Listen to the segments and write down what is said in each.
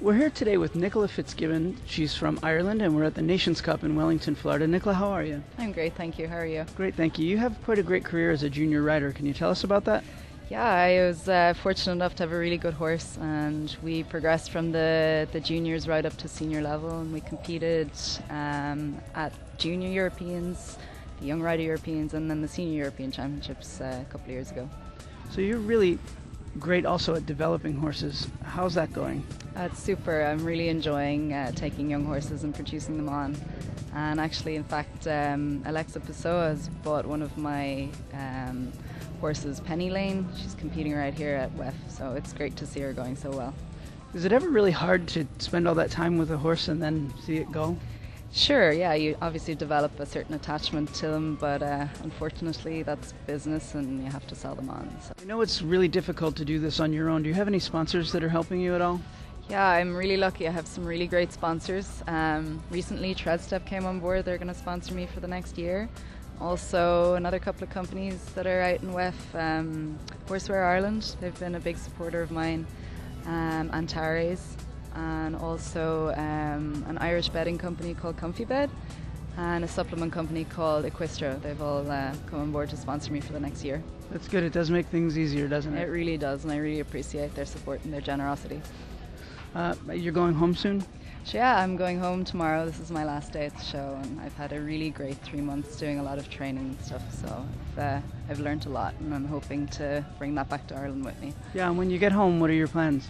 We're here today with Nicola Fitzgibbon. She's from Ireland, and we're at the Nations Cup in Wellington, Florida. Nicola, how are you? I'm great, thank you. How are you? Great, thank you. You have quite a great career as a junior rider. Can you tell us about that? Yeah, I was uh, fortunate enough to have a really good horse, and we progressed from the, the juniors right up to senior level, and we competed um, at junior Europeans, the young rider Europeans, and then the senior European Championships uh, a couple of years ago. So you're really great also at developing horses. How's that going? It's super. I'm really enjoying uh, taking young horses and producing them on. And actually, in fact, um, Alexa Pessoa has bought one of my um, horses, Penny Lane. She's competing right here at WEF, so it's great to see her going so well. Is it ever really hard to spend all that time with a horse and then see it go? Sure, yeah, you obviously develop a certain attachment to them, but uh, unfortunately that's business and you have to sell them on. So. I know it's really difficult to do this on your own. Do you have any sponsors that are helping you at all? Yeah, I'm really lucky. I have some really great sponsors. Um, recently, Tredstep came on board. They're going to sponsor me for the next year. Also, another couple of companies that are out in WEF, um, Horseware Ireland, they've been a big supporter of mine, um, Antares, and also um, an Irish bedding company called Comfy Bed, and a supplement company called Equistro. They've all uh, come on board to sponsor me for the next year. That's good. It does make things easier, doesn't it? It really does, and I really appreciate their support and their generosity. Uh, you're going home soon? So yeah, I'm going home tomorrow. This is my last day at the show, and I've had a really great three months doing a lot of training and stuff. So I've, uh, I've learned a lot, and I'm hoping to bring that back to Ireland with me. Yeah, and when you get home, what are your plans?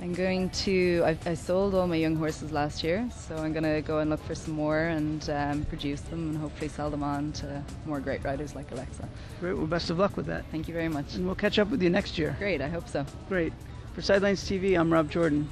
I'm going to. I, I sold all my young horses last year, so I'm going to go and look for some more and um, produce them, and hopefully sell them on to more great riders like Alexa. Great. Well, best of luck with that. Thank you very much. And we'll catch up with you next year. Great. I hope so. Great. For Sidelines TV, I'm Rob Jordan.